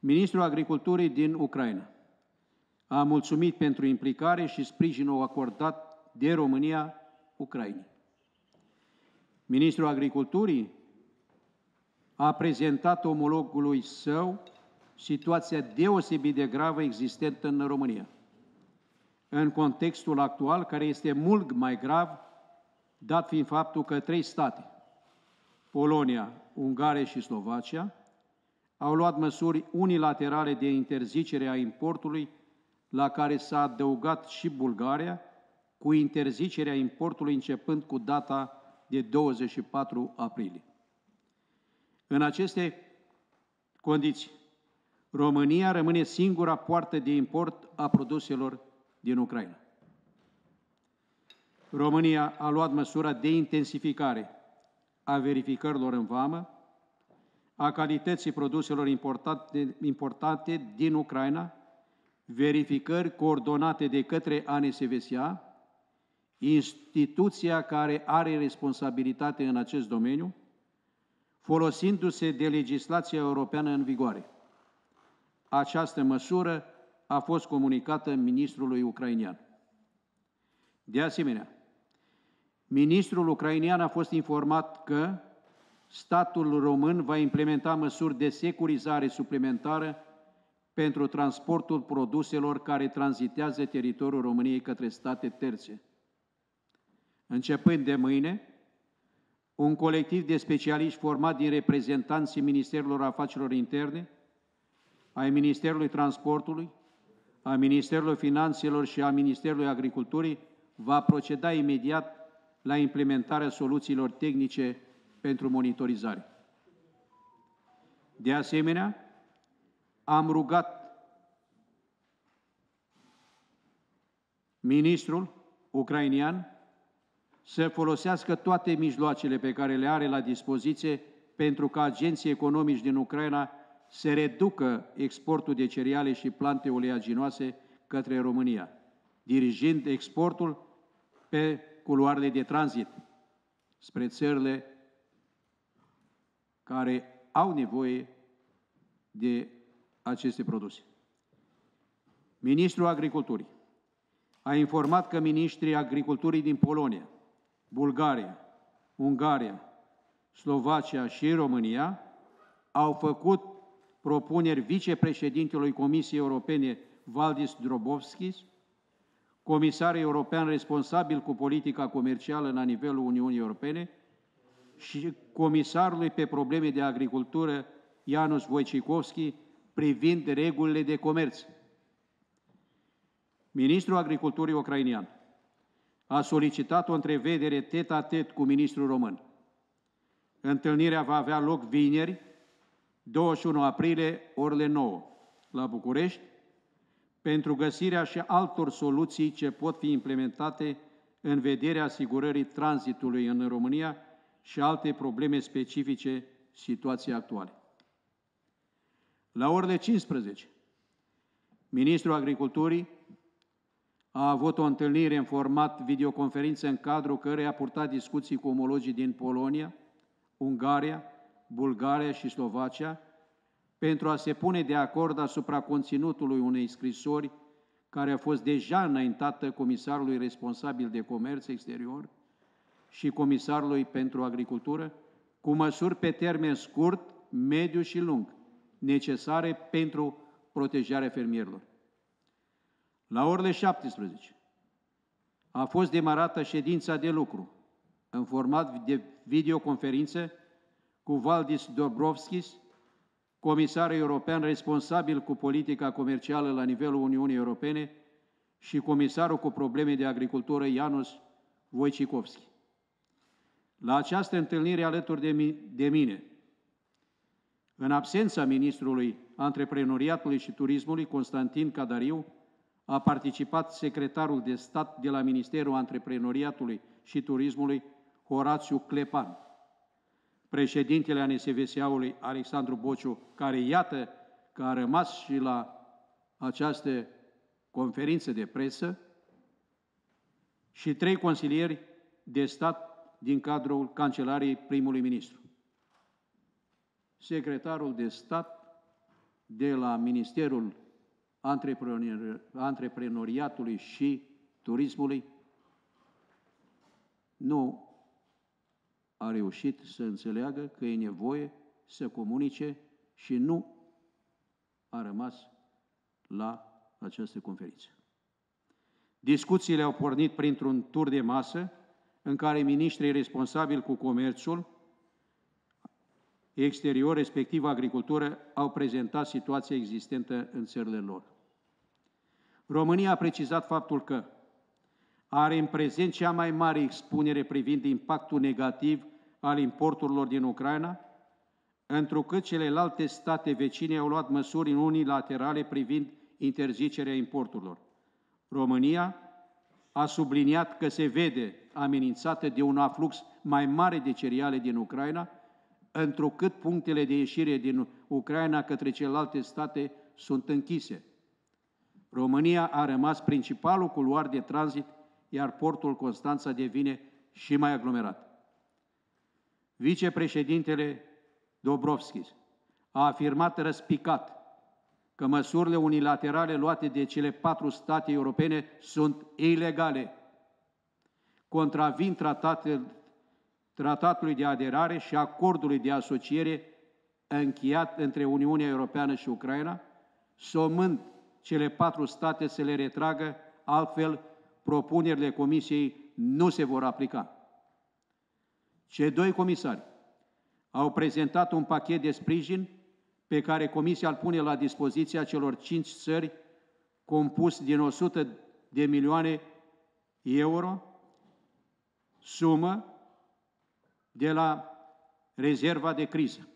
Ministrul Agriculturii din Ucraina a mulțumit pentru implicare și sprijinul acordat de România Ucrainei. Ministrul Agriculturii a prezentat omologului său situația deosebit de gravă existentă în România. În contextul actual, care este mult mai grav, dat fiind faptul că trei state, Polonia, Ungaria și Slovacia, au luat măsuri unilaterale de interzicere a importului, la care s-a adăugat și Bulgaria, cu interzicerea importului începând cu data de 24 aprilie. În aceste condiții, România rămâne singura poartă de import a produselor din Ucraina. România a luat măsura de intensificare a verificărilor în vamă, a calității produselor importate, importate din Ucraina, verificări coordonate de către ANSVSA, instituția care are responsabilitate în acest domeniu, folosindu-se de legislația europeană în vigoare. Această măsură a fost comunicată ministrului ucrainian. De asemenea, ministrul ucrainian a fost informat că statul român va implementa măsuri de securizare suplimentară pentru transportul produselor care tranzitează teritoriul României către state terțe. Începând de mâine, un colectiv de specialiști format din reprezentanții Ministerilor Afacerilor Interne, ai Ministerului Transportului, a Ministerului Finanțelor și a Ministerului Agriculturii va proceda imediat la implementarea soluțiilor tehnice pentru monitorizare. De asemenea, am rugat ministrul ucrainian să folosească toate mijloacele pe care le are la dispoziție pentru ca agenții economici din Ucraina să reducă exportul de cereale și plante oleaginoase către România, dirigind exportul pe culoarele de tranzit spre țările care au nevoie de aceste produse. Ministrul Agriculturii a informat că ministrii agriculturii din Polonia, Bulgaria, Ungaria, Slovacia și România au făcut propuneri vicepreședintelui Comisiei Europene Valdis Drobovskis, comisar european responsabil cu politica comercială la nivelul Uniunii Europene și comisarului pe probleme de agricultură Janusz Wojciechowski privind regulile de comerț. Ministrul Agriculturii ucrainian a solicitat o întrevedere tet-a-tet cu ministrul român. Întâlnirea va avea loc vineri, 21 aprilie, orele 9, la București, pentru găsirea și altor soluții ce pot fi implementate în vederea asigurării tranzitului în România și alte probleme specifice situației actuale. La orele 15, Ministrul Agriculturii a avut o întâlnire în format videoconferință în cadrul căreia a purtat discuții cu omologii din Polonia, Ungaria, Bulgaria și Slovacia pentru a se pune de acord asupra conținutului unei scrisori care a fost deja înaintată comisarului responsabil de comerț exterior și comisarului pentru agricultură, cu măsuri pe termen scurt, mediu și lung, necesare pentru protejarea fermierilor. La orele 17 a fost demarată ședința de lucru în format de videoconferință cu Valdis Dobrovskis, comisar european responsabil cu politica comercială la nivelul Uniunii Europene și comisarul cu probleme de agricultură Janusz Wojciechowski. La această întâlnire alături de, mi de mine, în absența ministrului antreprenoriatului și turismului, Constantin Cadariu, a participat secretarul de stat de la Ministerul Antreprenoriatului și Turismului, Horațiu Clepan, președintele ANSVSA-ului, Alexandru Bociu, care iată că a rămas și la această conferință de presă, și trei consilieri de stat din cadrul Cancelariei primului ministru. Secretarul de stat de la Ministerul Antreprenoriatului și Turismului nu a reușit să înțeleagă că e nevoie să comunice și nu a rămas la această conferință. Discuțiile au pornit printr-un tur de masă în care ministrii responsabili cu comerțul exterior, respectiv agricultură, au prezentat situația existentă în țările lor. România a precizat faptul că are în prezent cea mai mare expunere privind impactul negativ al importurilor din Ucraina, întrucât celelalte state vecine au luat măsuri unilaterale privind interzicerea importurilor. România a subliniat că se vede amenințată de un aflux mai mare de cereale din Ucraina, întrucât punctele de ieșire din Ucraina către celelalte state sunt închise. România a rămas principalul culoar de tranzit, iar portul Constanța devine și mai aglomerat. Vicepreședintele Dobrovskis a afirmat răspicat că măsurile unilaterale luate de cele patru state europene sunt ilegale, contravin tratatul, tratatului de aderare și acordului de asociere încheiat între Uniunea Europeană și Ucraina, somând cele patru state să le retragă, altfel propunerile Comisiei nu se vor aplica. Cei doi comisari au prezentat un pachet de sprijin pe care Comisia îl pune la dispoziția celor cinci țări, compus din 100 de milioane euro, sumă de la rezerva de criză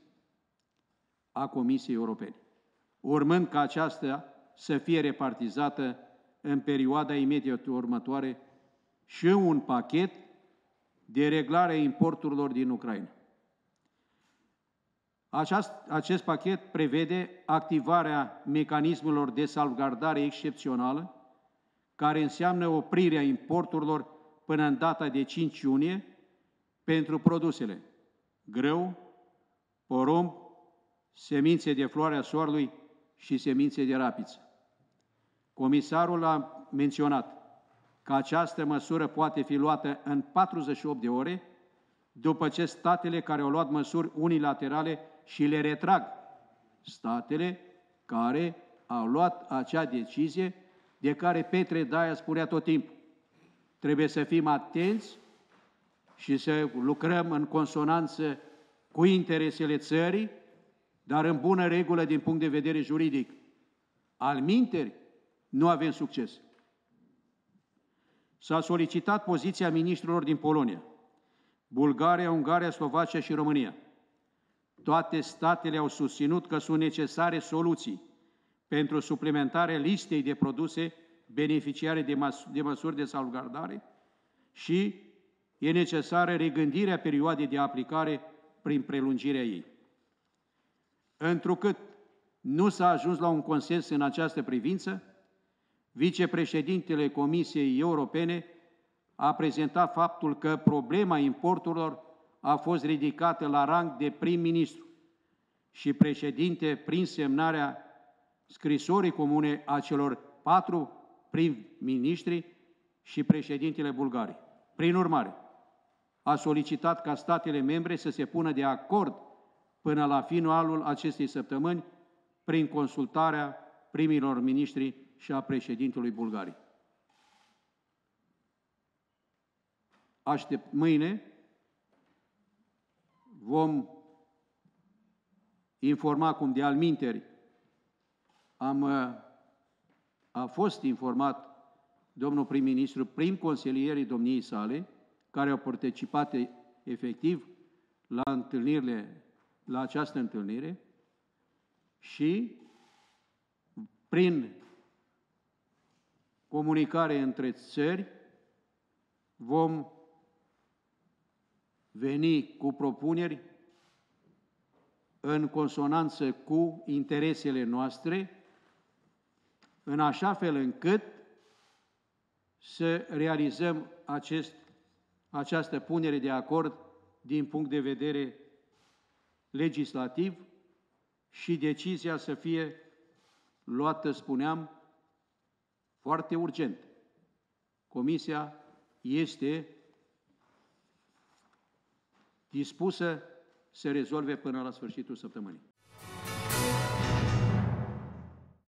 a Comisiei Europene, urmând ca aceasta să fie repartizată în perioada imediat următoare și un pachet de reglare a importurilor din Ucraina. Aceast, acest pachet prevede activarea mecanismelor de salvgardare excepțională, care înseamnă oprirea importurilor până în data de 5 iunie pentru produsele grâu, porumb, semințe de floarea soarelui și semințe de rapiță. Comisarul a menționat că această măsură poate fi luată în 48 de ore după ce statele care au luat măsuri unilaterale și le retrag. Statele care au luat acea decizie de care Petre Daia spunea tot timpul. Trebuie să fim atenți și să lucrăm în consonanță cu interesele țării, dar în bună regulă din punct de vedere juridic. Al minteri, nu avem succes. S-a solicitat poziția ministrilor din Polonia, Bulgaria, Ungaria, Slovacia și România. Toate statele au susținut că sunt necesare soluții pentru suplimentarea listei de produse beneficiare de, măs- de măsuri de salvgardare și e necesară regândirea perioadei de aplicare prin prelungirea ei. Întrucât nu s-a ajuns la un consens în această privință, vicepreședintele Comisiei Europene a prezentat faptul că problema importurilor a fost ridicată la rang de prim-ministru și președinte prin semnarea scrisorii comune a celor patru prim-ministri și președintele Bulgariei. Prin urmare, a solicitat ca statele membre să se pună de acord până la finalul acestei săptămâni prin consultarea primilor miniștri și a președintelui Bulgariei. Aștept mâine, vom informa cum de alminteri am, a fost informat domnul prim-ministru prin consilierii domniei sale, care au participat efectiv la întâlnirile, la această întâlnire și prin comunicare între țări, vom veni cu propuneri în consonanță cu interesele noastre, în așa fel încât să realizăm acest, această punere de acord din punct de vedere legislativ, și decizia să fie luată, spuneam, foarte urgent. Comisia este dispusă să rezolve până la sfârșitul săptămânii.